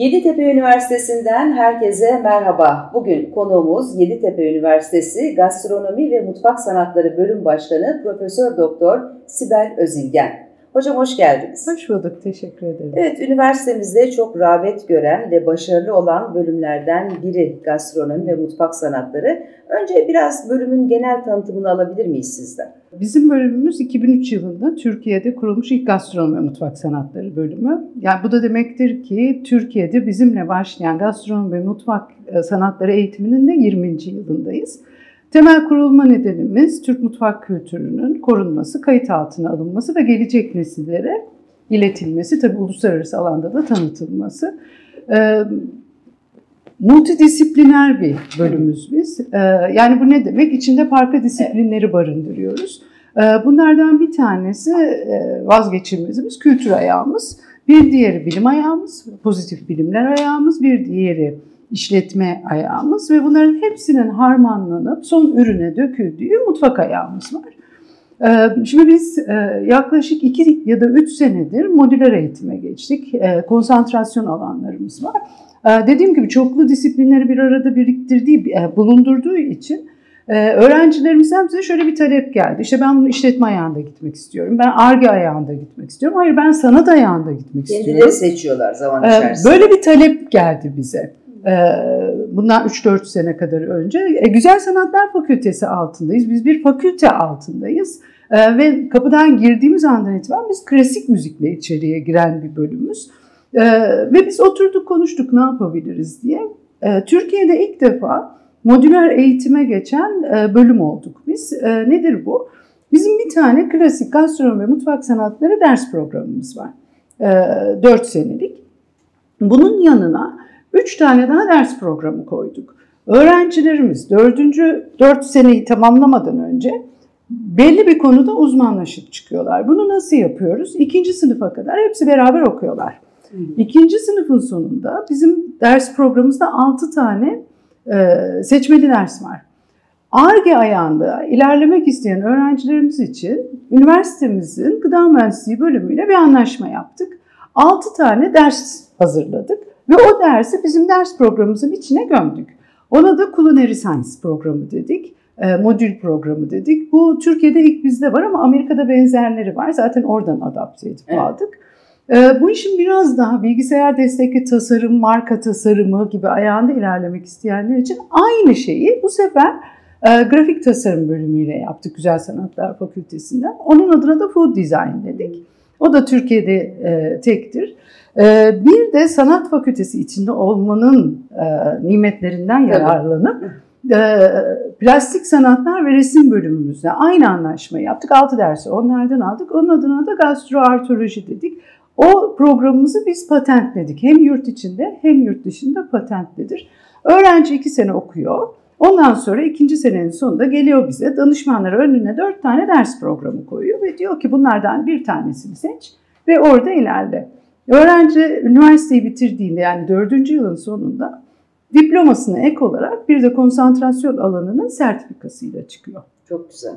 Yeditepe Üniversitesi'nden herkese merhaba. Bugün konuğumuz Yeditepe Üniversitesi Gastronomi ve Mutfak Sanatları Bölüm Başkanı Profesör Doktor Sibel Özilgen. Hocam hoş geldiniz. Hoş bulduk, teşekkür ederim. Evet, üniversitemizde çok rağbet gören ve başarılı olan bölümlerden biri gastronomi ve mutfak sanatları. Önce biraz bölümün genel tanıtımını alabilir miyiz sizden? Bizim bölümümüz 2003 yılında Türkiye'de kurulmuş ilk gastronomi ve mutfak sanatları bölümü. Yani bu da demektir ki Türkiye'de bizimle başlayan gastronomi ve mutfak e, sanatları eğitiminin de 20. yılındayız. Temel kurulma nedenimiz Türk mutfak kültürünün korunması, kayıt altına alınması ve gelecek nesillere iletilmesi, tabi uluslararası alanda da tanıtılması. Ee, multidisipliner bir bölümümüz biz. Ee, yani bu ne demek? İçinde farklı disiplinleri barındırıyoruz. Ee, bunlardan bir tanesi e, vazgeçilmezimiz kültür ayağımız. Bir diğeri bilim ayağımız, pozitif bilimler ayağımız. Bir diğeri işletme ayağımız ve bunların hepsinin harmanlanıp son ürüne döküldüğü mutfak ayağımız var. Ee, şimdi biz e, yaklaşık iki ya da üç senedir modüler eğitime geçtik. Ee, konsantrasyon alanlarımız var. Ee, dediğim gibi çoklu disiplinleri bir arada biriktirdiği, e, bulundurduğu için e, öğrencilerimizden bize şöyle bir talep geldi. İşte ben bunu işletme ayağında gitmek istiyorum. Ben ARGE ayağında gitmek istiyorum. Hayır ben sanat ayağında gitmek Kendileri istiyorum. Kendileri seçiyorlar zaman içerisinde. Böyle bir talep geldi bize. Ee, bundan 3-4 sene kadar önce. E, Güzel Sanatlar Fakültesi altındayız. Biz bir fakülte altındayız. Ee, ve kapıdan girdiğimiz andan itibaren biz klasik müzikle içeriye giren bir bölümümüz. Ee, ve biz oturduk konuştuk ne yapabiliriz diye. Türkiye'de ilk defa modüler eğitime geçen e, bölüm olduk biz. Nedir bu? Bizim bir tane klasik gastronomi mutfak sanatları ders programımız var. 4 senelik. Bunun yanına Üç tane daha ders programı koyduk. Öğrencilerimiz dördüncü, dört seneyi tamamlamadan önce belli bir konuda uzmanlaşıp çıkıyorlar. Bunu nasıl yapıyoruz? İkinci sınıfa kadar hepsi beraber okuyorlar. İkinci sınıfın sonunda bizim ders programımızda altı tane e, seçmeli ders var. ARGE ayağında ilerlemek isteyen öğrencilerimiz için üniversitemizin gıda mühendisliği bölümüyle bir anlaşma yaptık. Altı tane ders hazırladık. Ve o dersi bizim ders programımızın içine gömdük. Ona da Culinary Science programı dedik. E, modül programı dedik. Bu Türkiye'de ilk bizde var ama Amerika'da benzerleri var. Zaten oradan adapte edip evet. aldık. E, bu işin biraz daha bilgisayar destekli tasarım, marka tasarımı gibi ayağında ilerlemek isteyenler için aynı şeyi bu sefer e, grafik tasarım bölümüyle yaptık Güzel Sanatlar Fakültesinden. Onun adına da Food Design dedik. O da Türkiye'de tektir. Ee, bir de sanat fakültesi içinde olmanın e, nimetlerinden yararlanıp e, plastik sanatlar ve resim bölümümüzde aynı anlaşmayı yaptık. Altı dersi onlardan aldık. Onun adına da gastroartoloji dedik. O programımızı biz patentledik. Hem yurt içinde hem yurt dışında patentlidir. Öğrenci iki sene okuyor. Ondan sonra ikinci senenin sonunda geliyor bize danışmanlar önüne dört tane ders programı koyuyor ve diyor ki bunlardan bir tanesini seç ve orada ilerle. Öğrenci üniversiteyi bitirdiğinde yani dördüncü yılın sonunda diplomasına ek olarak bir de konsantrasyon alanının sertifikasıyla çıkıyor. Çok güzel,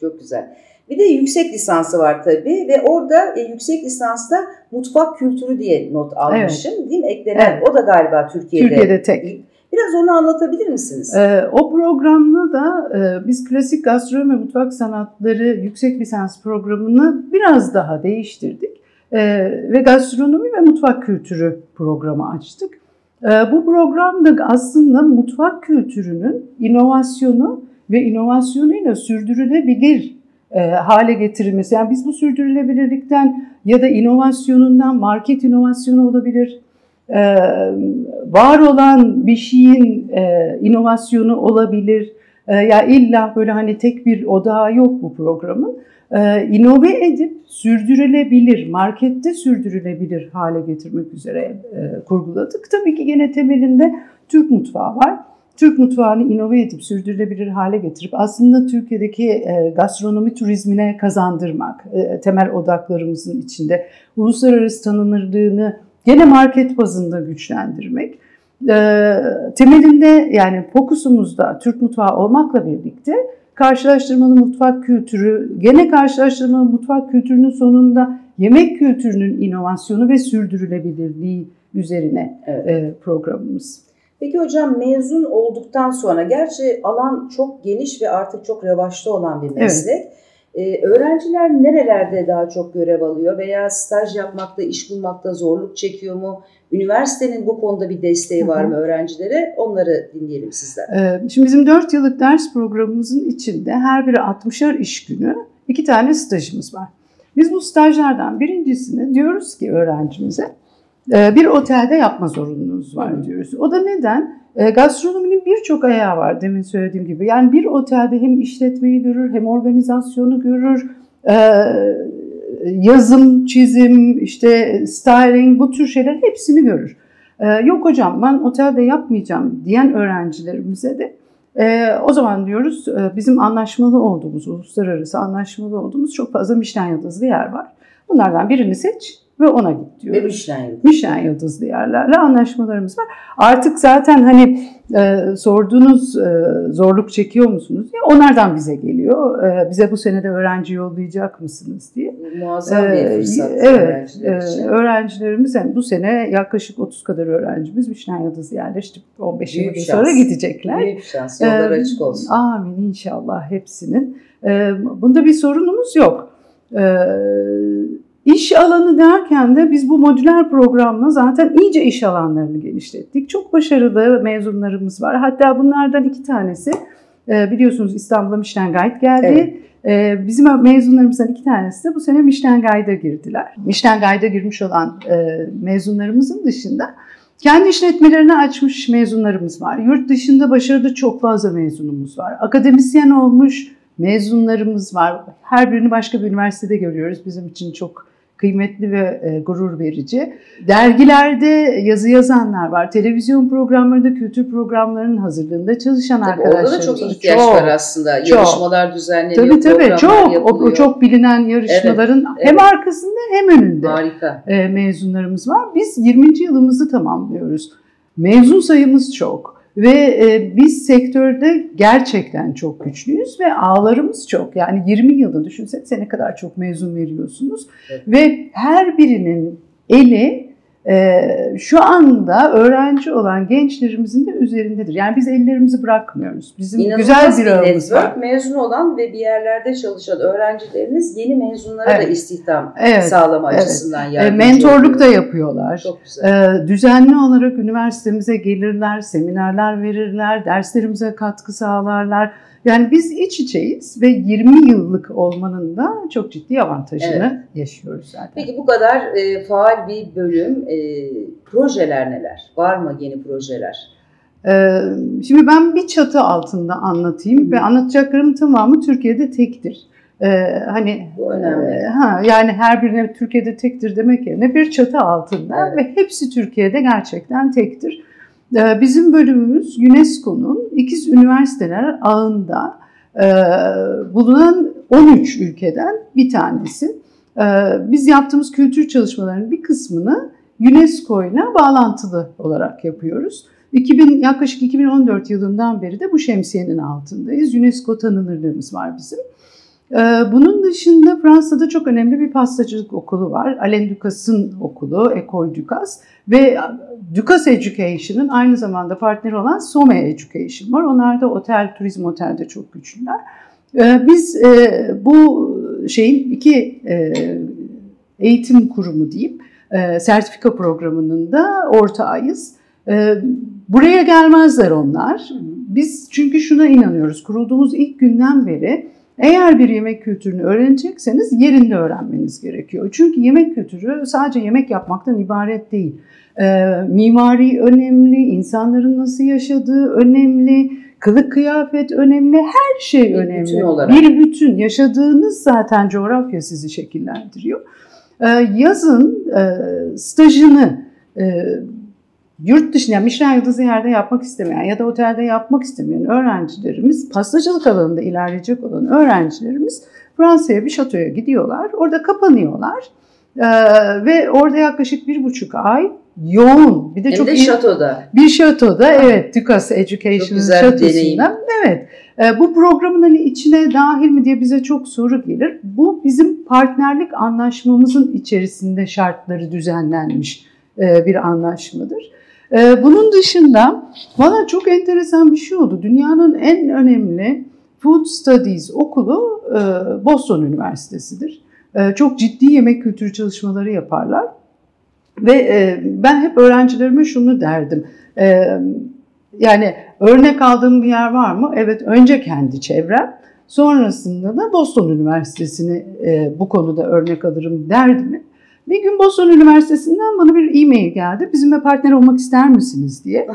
çok güzel. Bir de yüksek lisansı var tabii ve orada e, yüksek lisansta mutfak kültürü diye not almışım evet. değil mi? Eklenen evet. o da galiba Türkiye'de. Türkiye'de tek. Biraz onu anlatabilir misiniz? Ee, o programda da e, biz klasik gastronomi mutfak sanatları yüksek lisans programını biraz daha değiştirdik ve gastronomi ve mutfak kültürü programı açtık. E, bu programda aslında mutfak kültürünün inovasyonu ve inovasyonuyla sürdürülebilir e, hale getirilmesi. Yani biz bu sürdürülebilirlikten ya da inovasyonundan market inovasyonu olabilir, e, var olan bir şeyin e, inovasyonu olabilir. Ya illa böyle hani tek bir odağı yok bu programın e, inove edip sürdürülebilir, markette sürdürülebilir hale getirmek üzere e, kurguladık. Tabii ki gene temelinde Türk mutfağı var. Türk mutfağını inove edip sürdürülebilir hale getirip aslında Türkiye'deki e, gastronomi turizmine kazandırmak e, temel odaklarımızın içinde uluslararası tanınırlığını gene market bazında güçlendirmek. Temelinde yani fokusumuzda Türk mutfağı olmakla birlikte karşılaştırmalı mutfak kültürü, gene karşılaştırmalı mutfak kültürünün sonunda yemek kültürünün inovasyonu ve sürdürülebilirliği üzerine evet. e, programımız. Peki hocam mezun olduktan sonra gerçi alan çok geniş ve artık çok revaçta olan bir meslek. Evet. Ee, öğrenciler nerelerde daha çok görev alıyor veya staj yapmakta, iş bulmakta zorluk çekiyor mu? Üniversitenin bu konuda bir desteği var mı öğrencilere? Onları dinleyelim sizden. Ee, şimdi bizim 4 yıllık ders programımızın içinde her biri 60'ar iş günü iki tane stajımız var. Biz bu stajlardan birincisini diyoruz ki öğrencimize e, bir otelde yapma zorunluluğunuz var diyoruz. O da neden? E, gastronominin birçok ayağı var demin söylediğim gibi. Yani bir otelde hem işletmeyi görür hem organizasyonu görür. E, yazım, çizim, işte styling bu tür şeyler hepsini görür. Yok hocam ben otelde yapmayacağım diyen öğrencilerimize de o zaman diyoruz bizim anlaşmalı olduğumuz, uluslararası anlaşmalı olduğumuz çok fazla Michelin yıldızlı yer var. Bunlardan birini seç, ve ona git diyoruz. Ve Michelin yıldızlı. Michelin yıldızlı yerlerle anlaşmalarımız var. Artık zaten hani e, sorduğunuz e, zorluk çekiyor musunuz diye onlardan bize geliyor. E, bize bu sene de öğrenci yollayacak mısınız diye. Muazzam bir e, fırsat e, Evet. E, öğrencilerimiz yani bu sene yaklaşık 30 kadar öğrencimiz Michelin yıldızlı yerleşti. 15 yıl sonra gidecekler. Büyük şans. Yollar e, açık olsun. Amin inşallah hepsinin. E, bunda bir sorunumuz yok. Evet İş alanı derken de biz bu modüler programla zaten iyice iş alanlarını genişlettik. Çok başarılı mezunlarımız var. Hatta bunlardan iki tanesi e, biliyorsunuz İstanbul'a Michelin Guide geldi. Evet. E, bizim mezunlarımızdan iki tanesi de bu sene Michelin Guide'a girdiler. Michelin Guide'a girmiş olan e, mezunlarımızın dışında kendi işletmelerini açmış mezunlarımız var. Yurt dışında başarılı çok fazla mezunumuz var. Akademisyen olmuş mezunlarımız var. Her birini başka bir üniversitede görüyoruz. Bizim için çok kıymetli ve e, gurur verici. Dergilerde yazı yazanlar var. Televizyon programlarında, kültür programlarının hazırlığında çalışan tabii arkadaşlarımız var. Orada da çok ihtiyaç çok, var aslında. Çok. Yarışmalar düzenleniyor, tabii, tabii, çok, yapılıyor. O, çok bilinen yarışmaların evet, hem evet. arkasında hem önünde Harika. E, mezunlarımız var. Biz 20. yılımızı tamamlıyoruz. Mezun sayımız çok. Ve e, biz sektörde gerçekten çok güçlüyüz ve ağlarımız çok. Yani 20 yılda düşünsenize ne kadar çok mezun veriyorsunuz. Evet. Ve her birinin eli şu anda öğrenci olan gençlerimizin de üzerindedir. Yani biz ellerimizi bırakmıyoruz. Bizim İnanılmaz güzel bir, network, var. Mezun olan ve bir yerlerde çalışan öğrencileriniz yeni mezunlara evet. da istihdam evet. sağlama evet. açısından e, yardımcı Mentorluk oluyor. da yapıyorlar. Çok güzel. E, düzenli olarak üniversitemize gelirler, seminerler verirler, derslerimize katkı sağlarlar. Yani biz iç içeyiz ve 20 yıllık olmanın da çok ciddi avantajını evet. yaşıyoruz zaten. Peki bu kadar e, faal bir bölüm, e, projeler neler? Var mı yeni projeler? Ee, şimdi ben bir çatı altında anlatayım Hı. ve anlatacaklarım tamamı Türkiye'de tektir. Ee, hani Bu önemli. E, ha yani her birine Türkiye'de tektir demek yerine bir çatı altında evet. ve hepsi Türkiye'de gerçekten tektir. Ee, bizim bölümümüz UNESCO'nun ikiz üniversiteler ağında e, bulunan 13 ülkeden bir tanesi. Ee, biz yaptığımız kültür çalışmalarının bir kısmını UNESCO ile bağlantılı olarak yapıyoruz. 2000, yaklaşık 2014 yılından beri de bu şemsiyenin altındayız. UNESCO tanınırlığımız var bizim. Ee, bunun dışında Fransa'da çok önemli bir pastacılık okulu var. Alain Ducas'ın okulu, Ecole Ducas ve Ducas Education'ın aynı zamanda partneri olan Some Education var. Onlar da otel, turizm otelde çok güçlüler. Ee, biz e, bu şeyin iki e, eğitim kurumu diyeyim, e, sertifika programının da ortağıyız. Buraya gelmezler onlar. Biz çünkü şuna inanıyoruz. Kurulduğumuz ilk günden beri eğer bir yemek kültürünü öğrenecekseniz yerinde öğrenmeniz gerekiyor. Çünkü yemek kültürü sadece yemek yapmaktan ibaret değil. E, mimari önemli, insanların nasıl yaşadığı önemli, kılık kıyafet önemli, her şey bir önemli. Bütün olarak. Bir bütün. Yaşadığınız zaten coğrafya sizi şekillendiriyor. E, yazın e, stajını e, yurt dışında yani Michelin yıldızı yerde yapmak istemeyen ya da otelde yapmak istemeyen öğrencilerimiz, pastacılık alanında ilerleyecek olan öğrencilerimiz Fransa'ya bir şatoya gidiyorlar. Orada kapanıyorlar. Ee, ve orada yaklaşık bir buçuk ay yoğun. Bir de Hem çok de iyi, şatoda. Bir şatoda evet Dukas Education şatosunda. Evet. E, bu programın hani içine dahil mi diye bize çok soru gelir. Bu bizim partnerlik anlaşmamızın içerisinde şartları düzenlenmiş bir anlaşmadır. Bunun dışında bana çok enteresan bir şey oldu. Dünyanın en önemli Food Studies okulu Boston Üniversitesi'dir. Çok ciddi yemek kültürü çalışmaları yaparlar. Ve ben hep öğrencilerime şunu derdim. Yani örnek aldığım bir yer var mı? Evet önce kendi çevrem. Sonrasında da Boston Üniversitesi'ni e, bu konuda örnek alırım derdim. Bir gün Boston Üniversitesi'nden bana bir e-mail geldi. Bizimle partner olmak ister misiniz diye.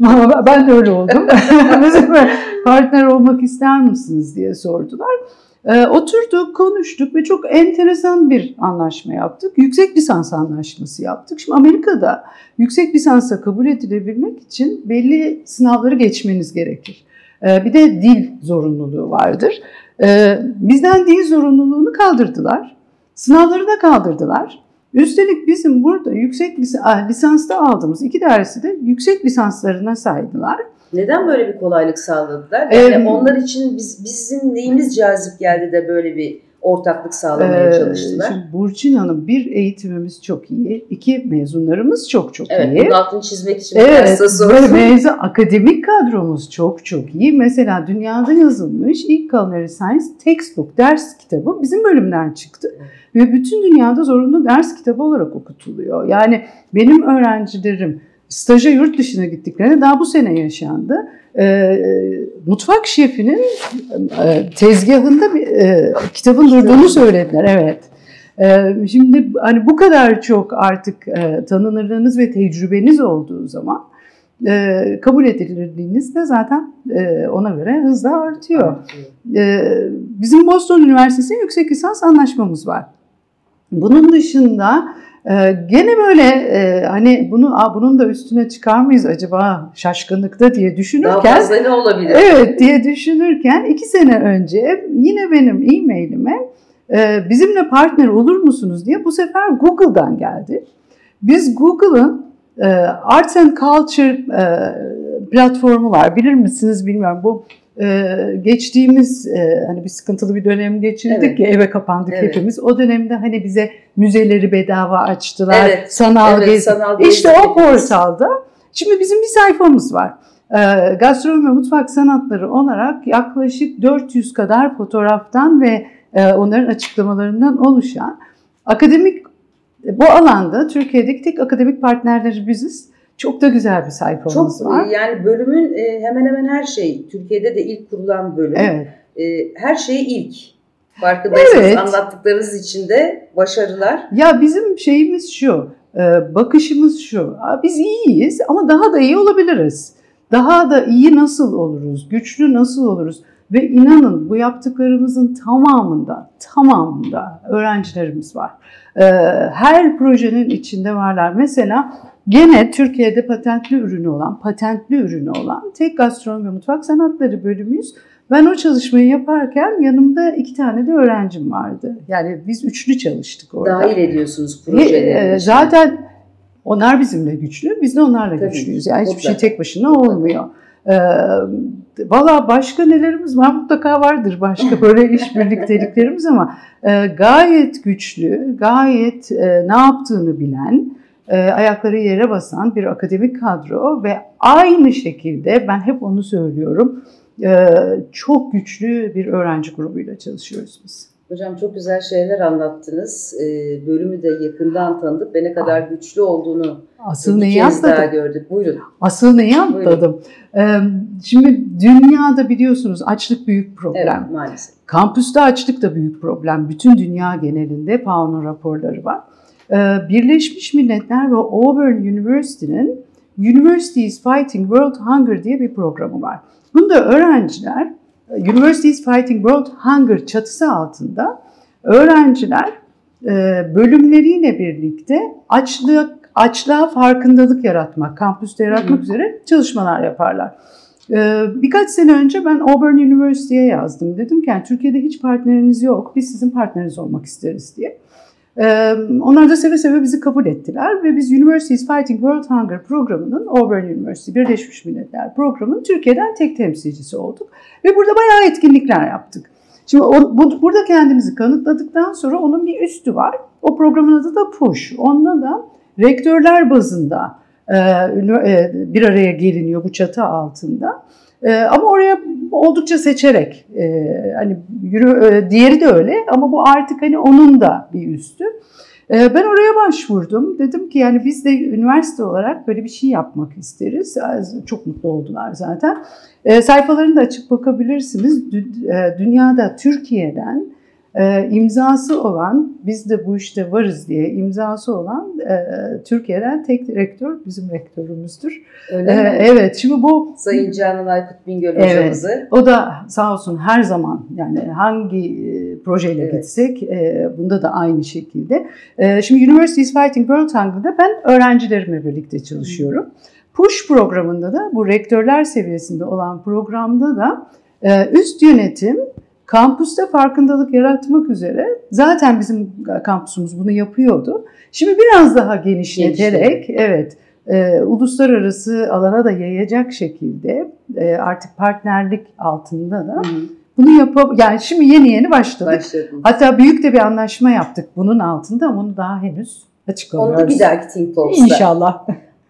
ben de öyle oldum. Bizimle partner olmak ister misiniz diye sordular. E, oturduk, konuştuk ve çok enteresan bir anlaşma yaptık. Yüksek lisans anlaşması yaptık. Şimdi Amerika'da yüksek lisansa kabul edilebilmek için belli sınavları geçmeniz gerekir. E, bir de dil zorunluluğu vardır. E, bizden dil zorunluluğunu kaldırdılar. Sınavları da kaldırdılar. Üstelik bizim burada yüksek lisansta aldığımız iki dersi de yüksek lisanslarına saydılar. Neden böyle bir kolaylık sağladılar? Yani ee, onlar için biz, bizim neyimiz cazip geldi de böyle bir ortaklık sağlamaya çalıştılar. Şimdi Burçin Hanım bir eğitimimiz çok iyi, iki mezunlarımız çok çok evet, iyi. Evet, altını çizmek için evet, böyle mezun akademik kadromuz çok çok iyi. Mesela dünyada yazılmış ilk Culinary Science Textbook ders kitabı bizim bölümden çıktı. Ve bütün dünyada zorunlu ders kitabı olarak okutuluyor. Yani benim öğrencilerim staja yurt dışına gittiklerinde daha bu sene yaşandı. E, mutfak şefinin e, tezgahında bir e, kitabın durduğunu söylediler. Evet. E, şimdi hani bu kadar çok artık e, tanınırlığınız ve tecrübeniz olduğu zaman e, kabul edilirliğiniz de zaten e, ona göre hızla artıyor. E, bizim Boston Üniversitesi yüksek lisans anlaşmamız var. Bunun dışında ee, gene böyle e, hani bunu a, bunun da üstüne çıkar mıyız acaba şaşkınlıkta diye düşünürken daha fazla ne olabilir? Evet diye düşünürken iki sene önce yine benim e-mailime e, bizimle partner olur musunuz diye bu sefer Google'dan geldi. Biz Google'ın e, Arts and Culture e, platformu var bilir misiniz bilmiyorum bu ee, geçtiğimiz e, hani bir sıkıntılı bir dönem geçirdik evet. ya eve kapandık evet. hepimiz. O dönemde hani bize müzeleri bedava açtılar. Evet. Sanal evet, gezi. Sanal işte o portalda. Şimdi bizim bir sayfamız var. Ee, gastronomi ve mutfak sanatları olarak yaklaşık 400 kadar fotoğraftan ve e, onların açıklamalarından oluşan akademik bu alanda Türkiye'deki tek akademik partnerleri biziz. Çok da güzel bir sayfamız Çok, var. Yani bölümün e, hemen hemen her şey, Türkiye'de de ilk kurulan bölüm. Evet. E, her şey ilk. Farkındaysanız evet. anlattıklarınız için de başarılar. Ya bizim şeyimiz şu, e, bakışımız şu. Biz iyiyiz ama daha da iyi olabiliriz. Daha da iyi nasıl oluruz? Güçlü nasıl oluruz? Ve inanın bu yaptıklarımızın tamamında, tamamında öğrencilerimiz var. Her projenin içinde varlar. Mesela Gene Türkiye'de patentli ürünü olan, patentli ürünü olan tek gastronomi ve mutfak sanatları bölümüyüz. Ben o çalışmayı yaparken yanımda iki tane de öğrencim vardı. Yani biz üçlü çalıştık orada. Dahil ediyorsunuz projeleri. E, zaten onlar bizimle güçlü, biz de onlarla Tabii, güçlüyüz. Yani hiçbir şey tek başına olmuyor. Ee, Valla başka nelerimiz var mutlaka vardır başka böyle iş birlikteliklerimiz ama e, gayet güçlü, gayet e, ne yaptığını bilen, ayakları yere basan bir akademik kadro ve aynı şekilde ben hep onu söylüyorum e, çok güçlü bir öğrenci grubuyla çalışıyoruz biz. Hocam çok güzel şeyler anlattınız. E, bölümü de yakından tanıdık ve ne kadar güçlü olduğunu Asıl neyi atladım? daha gördük. Buyurun. Asıl neyi atladım? Şimdi dünyada biliyorsunuz açlık büyük problem. Evet maalesef. Kampüste açlık da büyük problem. Bütün dünya genelinde FAO'nun raporları var. Ee, Birleşmiş Milletler ve Auburn University'nin Universities Fighting World Hunger diye bir programı var. Bunda öğrenciler Universities Fighting World Hunger çatısı altında öğrenciler e, bölümleriyle birlikte açlık açlığa farkındalık yaratmak, kampüste yaratmak üzere çalışmalar yaparlar. Ee, birkaç sene önce ben Auburn University'ye yazdım. Dedim ki yani Türkiye'de hiç partneriniz yok, biz sizin partneriniz olmak isteriz diye. Onlar da seve seve bizi kabul ettiler ve biz Universities Fighting World Hunger programının Auburn University Birleşmiş Milletler programının Türkiye'den tek temsilcisi olduk. Ve burada bayağı etkinlikler yaptık. Şimdi o, bu, burada kendimizi kanıtladıktan sonra onun bir üstü var. O programın adı da PUSH. Onda da rektörler bazında bir araya geliniyor bu çatı altında. E, ama oraya oldukça seçerek, hani yürü, diğeri de öyle ama bu artık hani onun da bir üstü. Ben oraya başvurdum. Dedim ki yani biz de üniversite olarak böyle bir şey yapmak isteriz. Çok mutlu oldular zaten. Sayfalarını da açıp bakabilirsiniz. Dünyada, Türkiye'den e, imzası olan, biz de bu işte varız diye imzası olan e, Türkiye'den tek rektör bizim rektörümüzdür. Öyle e, Evet, şimdi bu... Sayın Canan Aykut Bingöl evet, hocamızı. O da sağ olsun her zaman yani hangi e, projeyle evet. gitsek e, bunda da aynı şekilde. E, şimdi Universities Fighting World Hungry'da ben öğrencilerimle birlikte çalışıyorum. Push programında da bu rektörler seviyesinde olan programda da e, üst yönetim Kampüste farkındalık yaratmak üzere zaten bizim kampüsümüz bunu yapıyordu. Şimdi biraz daha genişleterek Genişledim. evet e, uluslararası alana da yayacak şekilde e, artık partnerlik altında da Hı. bunu yapıp yani şimdi yeni yeni başladık. Başladım. Hatta büyük de bir anlaşma yaptık bunun altında ama onu daha henüz açıklamıyoruz. Onu bir dahaki Think Talks'ta. İnşallah.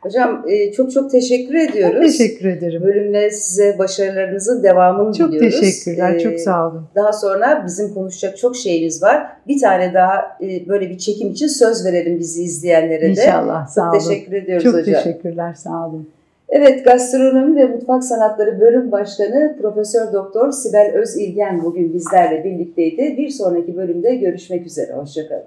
Hocam e, çok çok teşekkür ediyoruz. Ben teşekkür ederim. Bölümle size başarılarınızın devamını çok diliyoruz. Çok teşekkürler, ee, çok sağ olun. Daha sonra bizim konuşacak çok şeyimiz var. Bir tane daha e, böyle bir çekim için söz verelim bizi izleyenlere de. İnşallah, sağ çok olun. teşekkür ediyoruz çok hocam. Çok teşekkürler, sağ olun. Evet, Gastronomi ve Mutfak Sanatları Bölüm Başkanı Profesör Doktor Sibel Özilgen bugün bizlerle birlikteydi. Bir sonraki bölümde görüşmek üzere. Hoşçakalın.